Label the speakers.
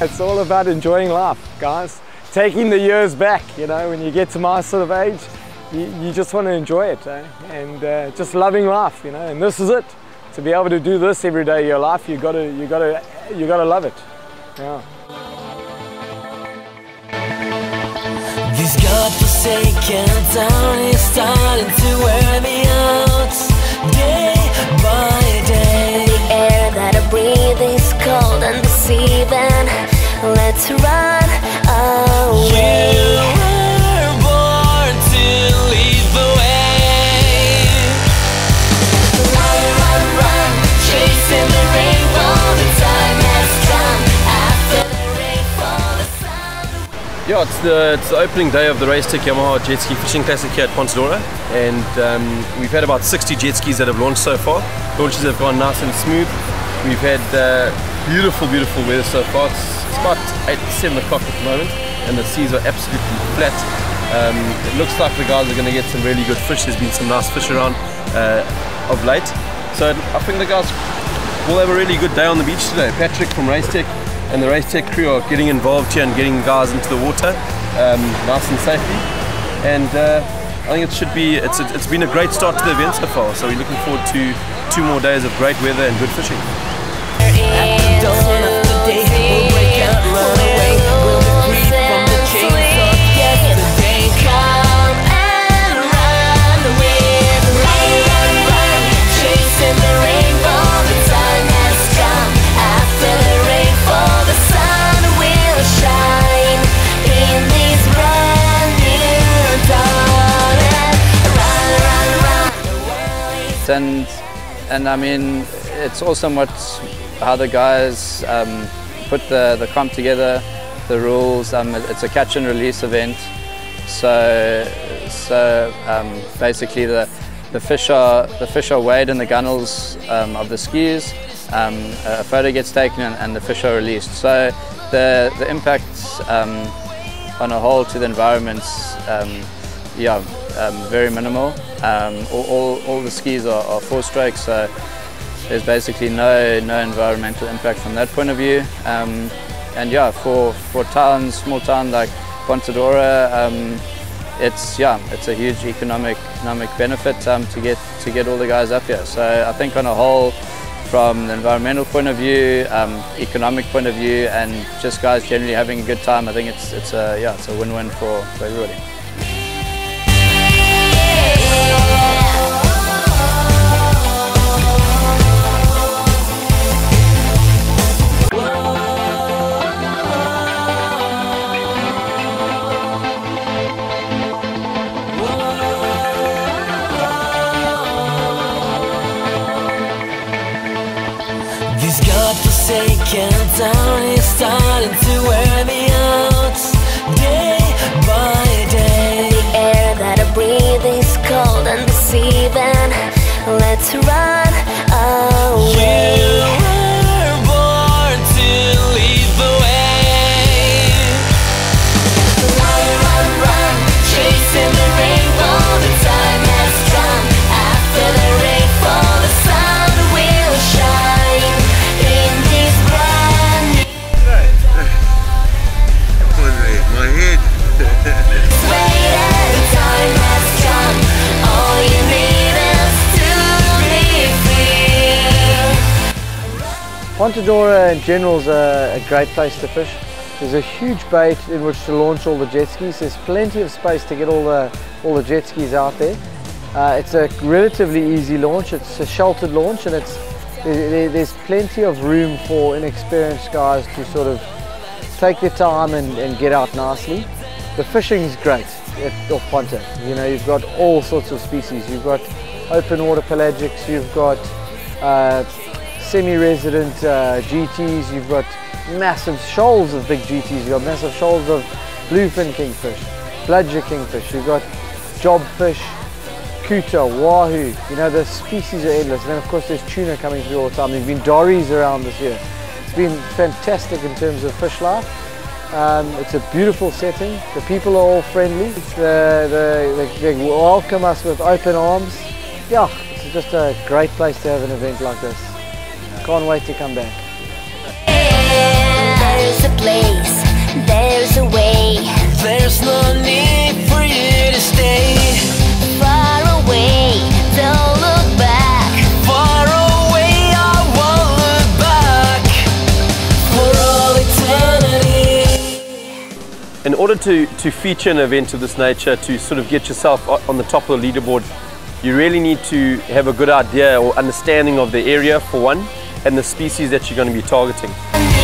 Speaker 1: It's all about enjoying life, guys. Taking the years back, you know, when you get to my sort of age, you, you just want to enjoy it eh? and uh, just loving life, you know, and this is it. To be able to do this every day of your life, you gotta, you gotta, you gotta love it. Yeah.
Speaker 2: This godforsaken starting to wear me out day by day.
Speaker 3: Deceiving. Let's run away.
Speaker 2: You were born to lead the way. Run, run, run, chasing the rainbow. The time has come after the rainfall. The.
Speaker 4: Yeah, it's the, it's the opening day of the Racetech Yamaha Jet Ski Fishing Classic here at Ponta do Ouro and um, we've had about 60 jet skis that have launched so far. Launches have gone nice and smooth. We've had uh, beautiful, beautiful weather so far. It's, it's about 8, 7 o'clock at the moment and the seas are absolutely flat. Um, it looks like the guys are going to get some really good fish. There's been some nice fish around uh, of late. So I think the guys will have a really good day on the beach today. Patrick from Racetech and the Racetech crew are getting involved here and getting guys into the water um, nice and safely. And uh, I think it should be, it's, a, it's been a great start to the event so far. So we're looking forward to two more days of great weather and good fishing.
Speaker 3: And
Speaker 5: and I mean it's awesome what how the guys um, put the the comp together, the rules. Um, it's a catch and release event, so so um, basically the the fish are the fish are weighed in the gunnels um, of the skis. Um, a photo gets taken and, and the fish are released. So the the impact um, on a whole to the environment, um, yeah, very minimal. All, all, all the skis are, are four strokes, so there's basically no no environmental impact from that point of view. Um, and yeah, for for towns, small town like Ponta do Ouro, um, it's yeah, it's a huge economic economic benefit um, to get to get all the guys up here. So I think on a whole, from the environmental point of view, um, economic point of view, and just guys generally having a good time, I think it's it's a yeah, it's a win-win for, for everybody.
Speaker 3: Breathe is cold and deceiving. Let's run
Speaker 2: free. Ponta do Ouro in
Speaker 1: general is a, a great place to fish. There's a huge bait in which to launch all the jet skis. There's plenty of space to get all the all the jet skis out there. Uh, it's a relatively easy launch. It's a sheltered launch, and it's there- there- there's plenty of room for inexperienced guys to sort of take their time and, and get out nicely. The fishing is great at off Ponta. You know, you've got all sorts of species. You've got open water pelagics. You've got uh, semi-resident uh, GTs, you've got massive shoals of big GTs, you've got massive shoals of bluefin kingfish, bludger kingfish, you've got jobfish, couta, wahoo, you know the species are endless. And then of course there's tuna coming through all the time. There's been dories around this year. It's been fantastic in terms of fish life. Um, it's a beautiful setting. The people are all friendly. The, the, they, they welcome us with open arms. Yeah, it's just a great place to have an event like this. Can't wait to come back.
Speaker 3: There's There's a place, there's a way.
Speaker 2: There's no need for you to stay
Speaker 3: Far away, don't look back.
Speaker 2: far away. I won't look back for all eternity.
Speaker 4: In order to, to feature an event of this nature, to sort of get yourself on the top of the leaderboard, you really need to have a good idea or understanding of the area for one, and the species that you're going to be targeting.